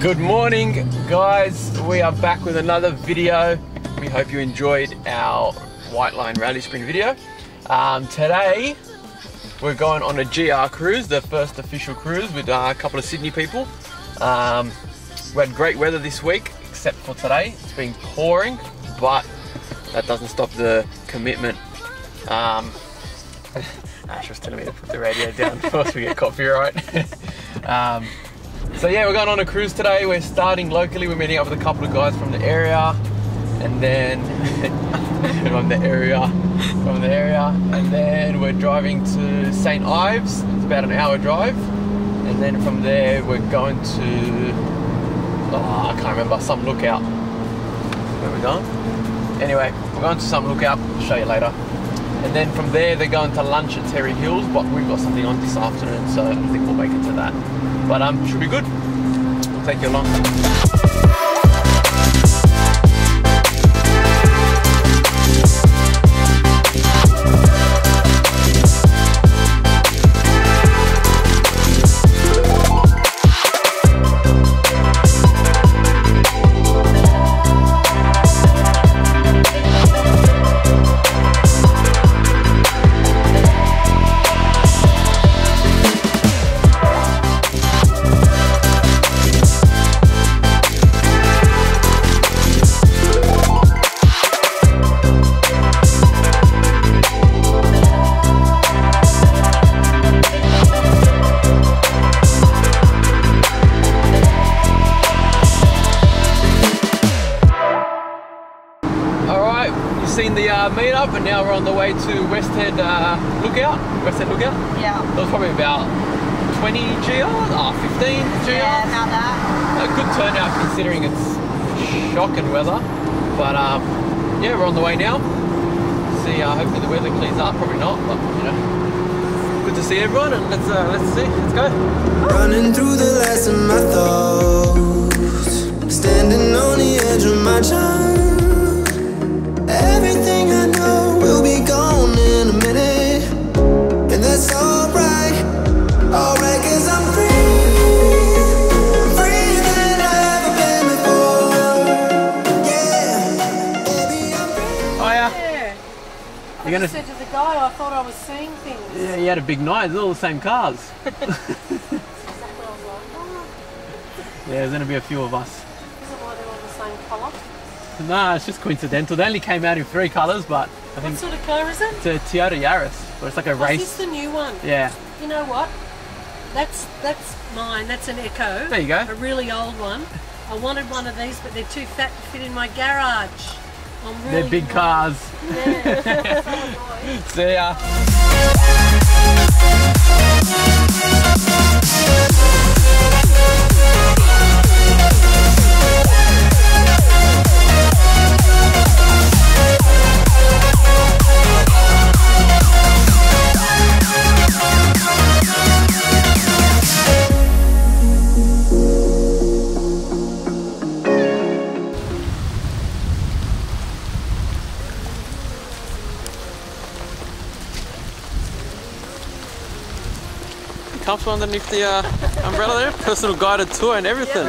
Good morning, guys. We are back with another video. We hope you enjoyed our White Line Rally Sprint video. Um, today, we're going on a GR cruise, the first official cruise with uh, a couple of Sydney people. Um, we had great weather this week, except for today. It's been pouring, but that doesn't stop the commitment. Um, Ash was telling me to put the radio down before we get copyright. um, so yeah, we're going on a cruise today. We're starting locally. We're meeting up with a couple of guys from the area, and then from the area, from the area, and then we're driving to St Ives. It's about an hour drive, and then from there we're going to oh, I can't remember some lookout. Where we going? Anyway, we're going to some lookout. I'll show you later. And then from there, they're going to lunch at Terrey Hills, but we've got something on this afternoon, so I think we'll make it to that. But um, should be good. We'll take you along. Seen the uh, meetup, and now we're on the way to West Head uh, Lookout. West Head Lookout. Yeah. That was probably about 20 GRs, oh, 15 GRs. Yeah, about that. A good turnout considering it's shocking weather. But um, yeah, we're on the way now. See, uh, hopefully the weather clears up. Probably not, but you know, good to see everyone. And let's uh, let's see, let's go. Running through the last of my thoughts Standing on the edge of my time Everything I know will be gone in a minute And that's alright Alright cause I'm free Freer than I've ever been before Yeah Baby I'm free Oh yeah. Yeah. You're I gonna. just said to the guy, I thought I was seeing things. Yeah, you had a big night. It's all the same cars. Exactly. I was like, Yeah, there's gonna be a few of us. isn't why they're all the same colour? Nah, it's just coincidental. They only came out in three colours, but I think. What sort of car is it? it's a Toyota Yaris, but it's like a Oh, this race. the new one. Yeah, You know what? That's that's mine. That's an Echo. There you go. A really old one. I wanted one of these, but they're too fat to fit in my garage. I'm really they're big cars. Yeah. See ya. Comfortable underneath the uh, umbrella there. Personal guided tour and everything.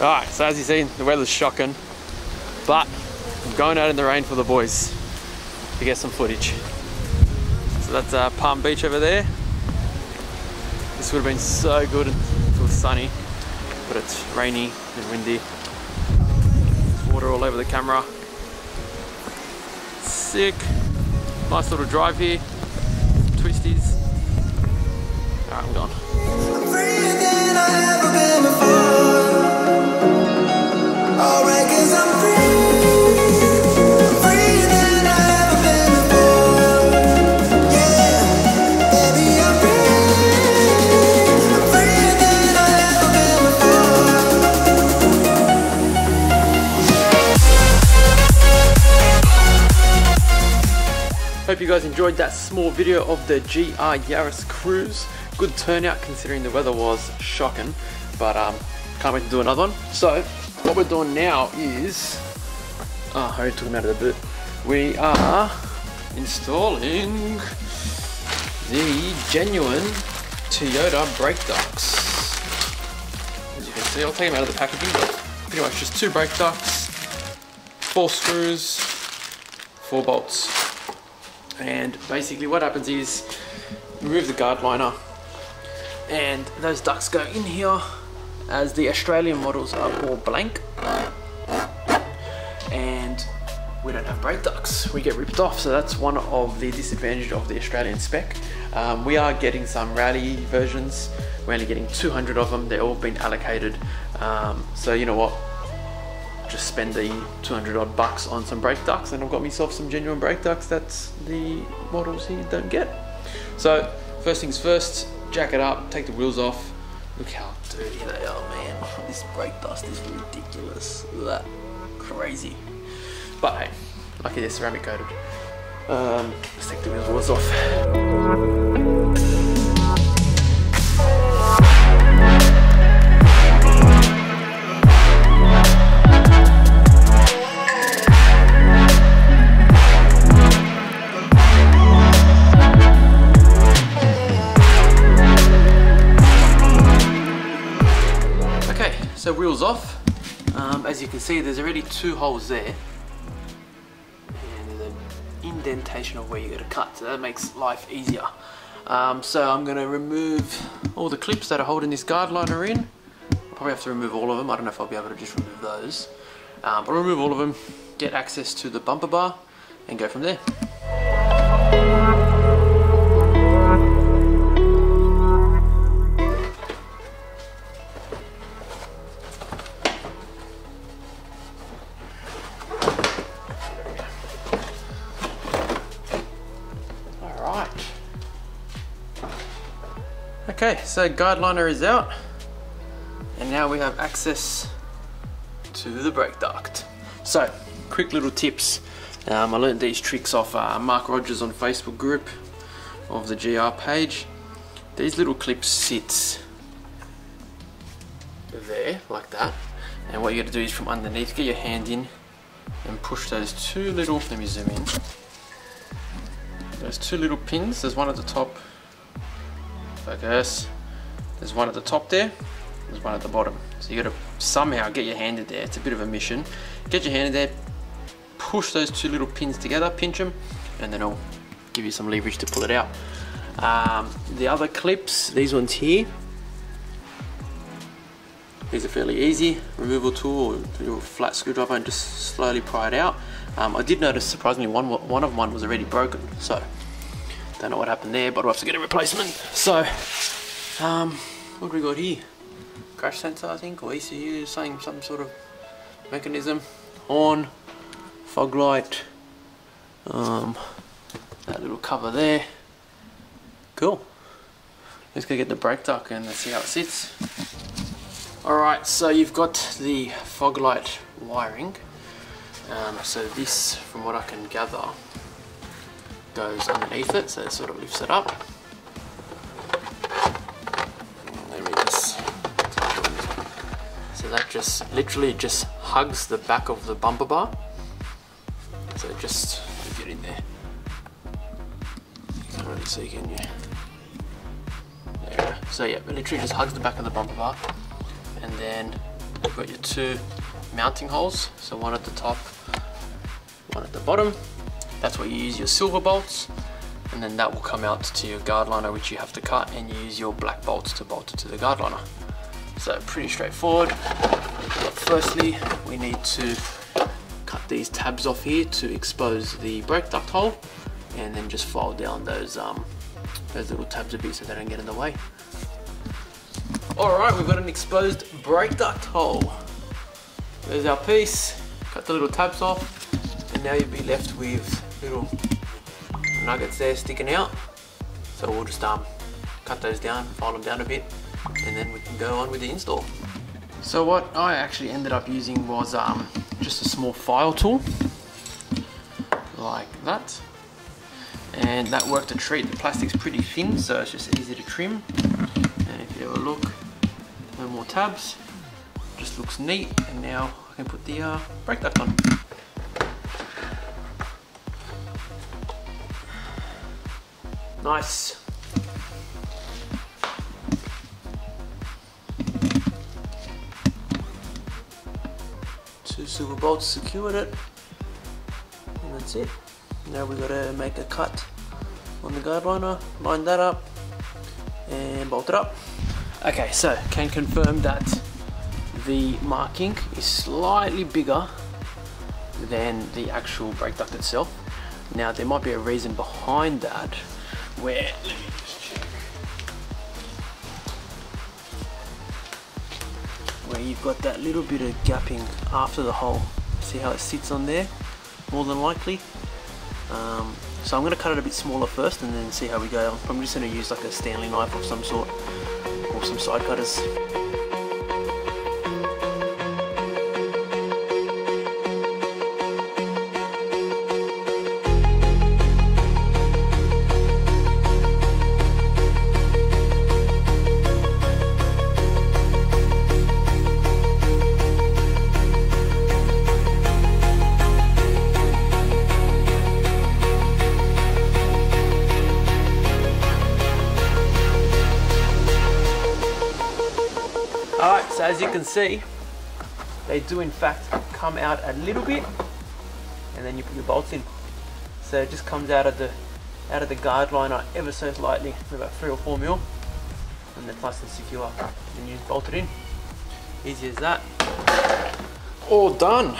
Alright, so as you've seen, the weather's shocking. But I'm going out in the rain for the boys to get some footage. So that's uh, Palm Beach over there. This would have been so good if it was sunny, but it's rainy and windy. Water all over the camera. Sick. Nice little drive here. Twisties. Alright, I'm gone. Hope you guys enjoyed that small video of the GR Yaris cruise. Good turnout considering the weather was shocking, but um, can't wait to do another one. So, what we're doing now is, oh, I already took them out of the boot. We are installing the genuine Toyota brake ducts. As you can see, I'll take them out of the packaging, but pretty much just two brake ducts, four screws, four bolts. And basically what happens is, remove the guard liner, and those ducts go in here, as the Australian models are all blank. And we don't have brake ducts. We get ripped off, so that's one of the disadvantages of the Australian spec. Um, we are getting some rally versions. We're only getting 200 of them. They're all been allocated. Um, so you know what? Just spend the 200 odd bucks on some brake ducts, and I've got myself some genuine brake ducts. That's the models here don't get. So first things first, jack it up, take the wheels off. Look how dirty they are, man. This brake dust is ridiculous. Look at that, crazy. But hey, lucky they're ceramic coated. Um, let's take the wheels off. You can see, there's already two holes there. And there's an indentation of where you're gonna cut, so that makes life easier. Um, so I'm gonna remove all the clips that are holding this guard liner in. I'll probably have to remove all of them. I don't know if I'll be able to just remove those. Um, but I'll remove all of them, get access to the bumper bar, and go from there. So guard liner is out. And now we have access to the brake duct. So, quick little tips. Um, I learned these tricks off uh, Mark Rogers on Facebook group of the GR page. These little clips sit there, like that. And what you gotta do is from underneath, get your hand in and push those two little, let me zoom in. There's two little pins. There's one at the top. Focus. There's one at the top there. There's one at the bottom. So you got to somehow get your hand in there. It's a bit of a mission. Get your hand in there. Push those two little pins together. Pinch them, and then it'll give you some leverage to pull it out. Um, the other clips, these ones here. These are fairly easy. Removal tool or flat screwdriver and just slowly pry it out. Um, I did notice surprisingly one one of mine was already broken, so don't know what happened there, but we'll have to get a replacement. So, um, what do we got here? Crash sensor, I think, or ECU, saying some sort of mechanism. Horn, fog light, um, that little cover there. Cool. Let's go get the brake duct and let's see how it sits. Alright, so you've got the fog light wiring. Um, so this, from what I can gather, goes underneath it, so it sort of lifts it up. That just literally just hugs the back of the bumper bar. So just get in there. You can't really see, can you? There. So yeah, it literally just hugs the back of the bumper bar, and then you've got your two mounting holes. So one at the top, one at the bottom. That's where you use your silver bolts and then that will come out to your guard liner which you have to cut and you use your black bolts to bolt it to the guard liner. So pretty straightforward. But firstly we need to cut these tabs off here to expose the brake duct hole and then just file down those um, those little tabs a bit so they don't get in the way. Alright, we've got an exposed brake duct hole. There's our piece. Cut the little tabs off and now you'll be left with little nuggets there sticking out. So we'll just um, cut those down, file them down a bit, and then we can go on with the install. So what I actually ended up using was um, just a small file tool, like that. And that worked a treat. The plastic's pretty thin, so it's just easy to trim. And if you have a look, no more tabs. Just looks neat, and now I can put the uh, brake duct on. Nice. Silver bolts secured it. And that's it. Now we've gotta make a cut on the guard liner, line that up, and bolt it up. Okay, so can confirm that the marking is slightly bigger than the actual brake duct itself. Now there might be a reason behind that where, let me you've got that little bit of gapping after the hole. See how it sits on there? More than likely. Um, so I'm going to cut it a bit smaller first and then see how we go. I'm just going to use like a Stanley knife of some sort or some side cutters. As you can see, they do in fact come out a little bit and then you put your bolts in. So it just comes out of the out of the guard liner uh, ever so slightly, about three or four mil, and then nice and secure. And you bolt it in. Easy as that. All done.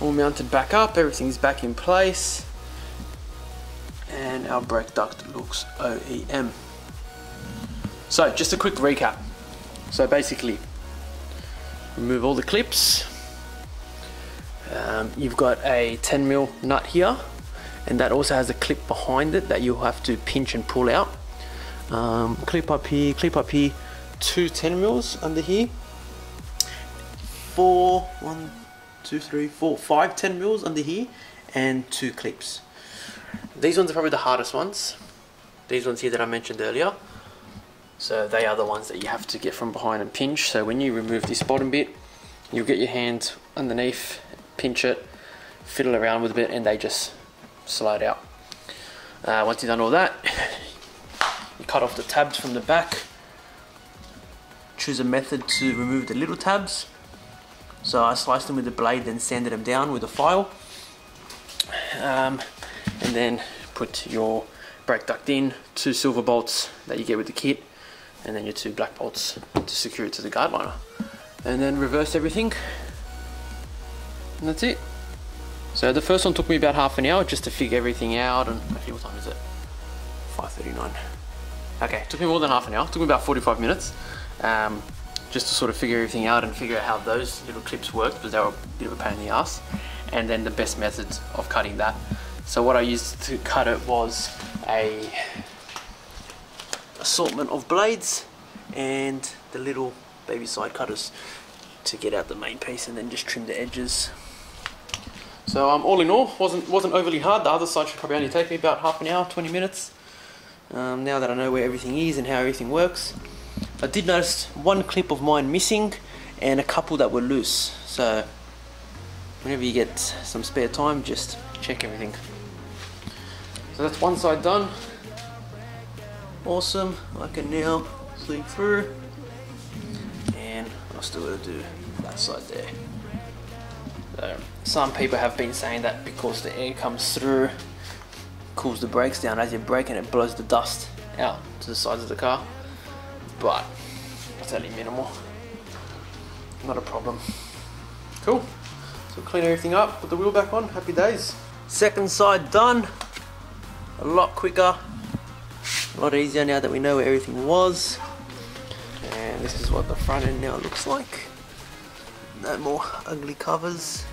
All mounted back up, everything's back in place. And our brake duct looks OEM. So just a quick recap. So basically, remove all the clips. Um, you've got a 10 mil nut here, and that also has a clip behind it that you'll have to pinch and pull out. Um, clip up here, clip up here, two 10 mils under here, four, one, two, three, four, five 10 mils under here, and two clips. These ones are probably the hardest ones. These ones here that I mentioned earlier. So they are the ones that you have to get from behind and pinch. So when you remove this bottom bit, you'll get your hand underneath, pinch it, fiddle around with a bit, and they just slide out. Uh, once you've done all that, you cut off the tabs from the back. Choose a method to remove the little tabs. So I sliced them with the blade, then sanded them down with a file. Um, and then put your brake duct in, two silver bolts that you get with the kit, and then your two black bolts to secure it to the guard liner. And then reverse everything, and that's it. So the first one took me about half an hour just to figure everything out, and actually what time is it? 5.39. Okay, took me more than half an hour, took me about 45 minutes. Um, just to sort of figure everything out and figure out how those little clips worked because they were a bit of a pain in the ass and then the best methods of cutting that so what I used to cut it was a assortment of blades and the little baby side cutters to get out the main piece and then just trim the edges. So um, all in all wasn't wasn't overly hard. The other side should probably only take me about half an hour 20 minutes. Um, now that I know where everything is and how everything works I did notice one clip of mine missing and a couple that were loose. So whenever you get some spare time just check everything. So that's one side done awesome I can now sleep through and I still gotta do that side there so some people have been saying that because the air comes through cools the brakes down as you're braking it blows the dust out to the sides of the car but it's only minimal. Not a problem. Cool. So clean everything up, put the wheel back on, happy days. Second side done. A lot quicker, a lot easier now that we know where everything was. And this is what the front end now looks like. No more ugly covers.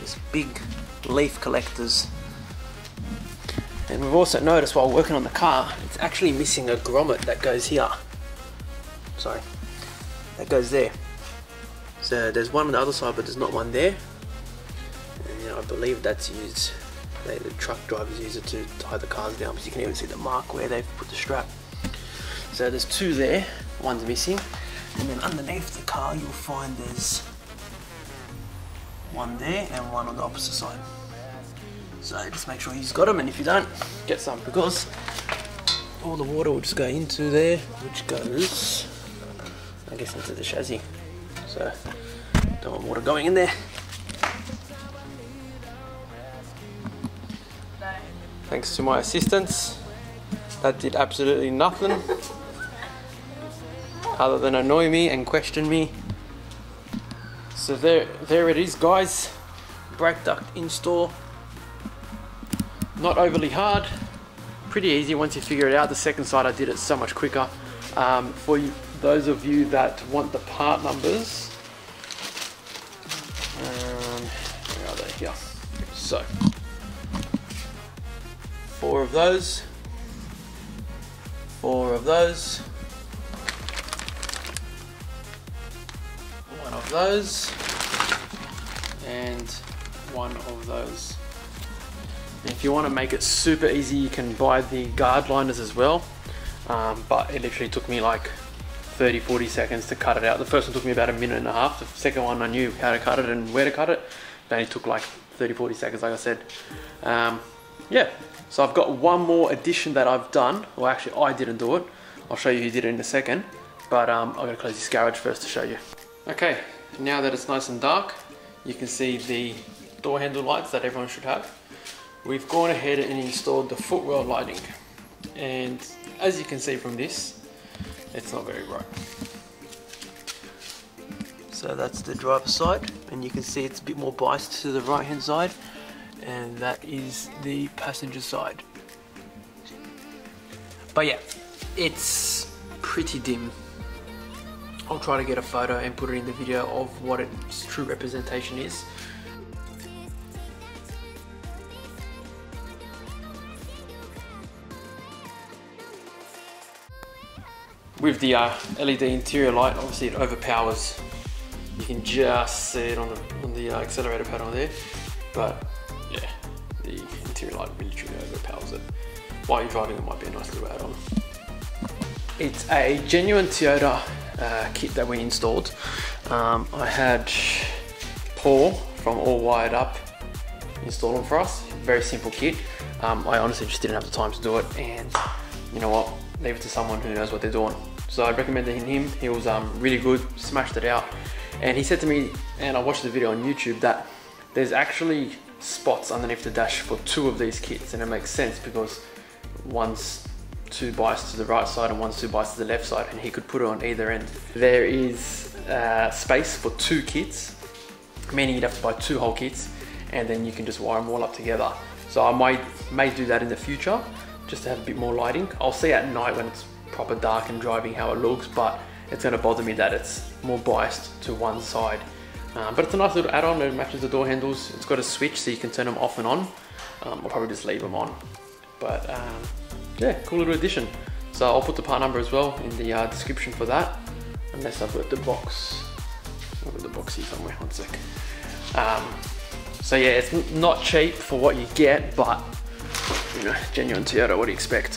Just big leaf collectors and we've also noticed while working on the car, it's actually missing a grommet that goes here. Sorry, that goes there. So there's one on the other side, but there's not one there. And I believe that's used, they, the truck drivers use it to tie the cars down, because you can even see the mark where they've put the strap. So there's two there, one's missing. And then underneath the car, you'll find there's one there and one on the opposite side. So just make sure you've got them, and if you don't, get some because all the water will just go into there, which goes, I guess, into the chassis. So Don't want water going in there. Thanks to my assistants. That did absolutely nothing other than annoy me and question me. So there, there it is, guys. Brake duct install. Not overly hard. Pretty easy once you figure it out. The second side I did it so much quicker. Um, for you, those of you that want the part numbers, um, where are they? Here. So, four of those, four of those, one of those, and one of those. If you want to make it super easy, you can buy the guard liners as well. Um, but it literally took me like 30 40 seconds to cut it out. The first one took me about a minute and a half. The second one I knew how to cut it and where to cut it. It only took like 30 40 seconds, like I said. Um, yeah, so I've got one more addition that I've done. Well, actually, I didn't do it. I'll show you who did it in a second. But um, I'm gonna close this garage first to show you. Okay, now that it's nice and dark, you can see the door handle lights that everyone should have. We've gone ahead and installed the footwell lighting. And as you can see from this, it's not very bright. So that's the driver's side, and you can see it's a bit more biased to the right hand side, and that is the passenger side. But yeah, it's pretty dim. I'll try to get a photo and put it in the video of what its true representation is. With the uh, LED interior light, obviously it overpowers. You can just see it on the, on the uh, accelerator panel there, but yeah, the interior light really truly overpowers it. While you're driving, it might be a nice little add-on. It's a genuine Toyota uh, kit that we installed. Um, I had Paul from All Wired Up install them for us. Very simple kit. Um, I honestly just didn't have the time to do it, and you know what? Leave it to someone who knows what they're doing. So I recommended him. He was um, really good, smashed it out, and he said to me, and I watched the video on YouTube that there's actually spots underneath the dash for two of these kits, and it makes sense because one's two biased to the right side and one's two biased to the left side, and he could put it on either end. There is uh, space for two kits, meaning you'd have to buy two whole kits, and then you can just wire them all up together. So I might may do that in the future, just to have a bit more lighting. I'll see at night when it's proper dark and driving how it looks, but it's going to bother me that it's more biased to one side. Um, but it's a nice little add-on, it matches the door handles. It's got a switch so you can turn them off and on. Um, I'll probably just leave them on. But um, yeah, cool little addition. So I'll put the part number as well in the uh, description for that. Unless I've got the box. I've got the box here somewhere, one sec. Um, so yeah, it's not cheap for what you get, but you know, genuine Toyota, what do you expect?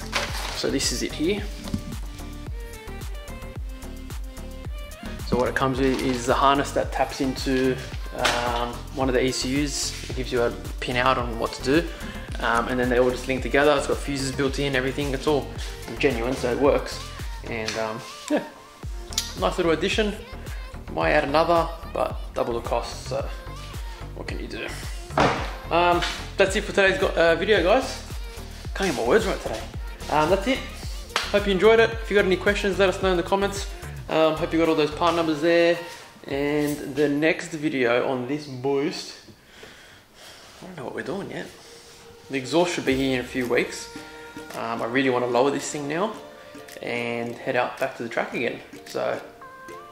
So this is it here. So what it comes with is the harness that taps into um, one of the ECUs. It gives you a pin out on what to do. Um, and then they all just link together. It's got fuses built in, everything. It's all genuine, so it works. And um, yeah, nice little addition. Might add another, but double the cost. So what can you do? Um, that's it for today's go- uh, video, guys. Can't get my words right today. Um, that's it. Hope you enjoyed it. If you got any questions, let us know in the comments. Um, hope you got all those part numbers there. And the next video on this boost, I don't know what we're doing yet. The exhaust should be here in a few weeks. Um, I really want to lower this thing now and head out back to the track again. So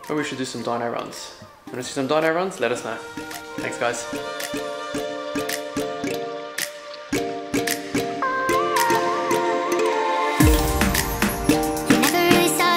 maybe we should do some dyno runs. Want to see some dyno runs? Let us know. Thanks guys.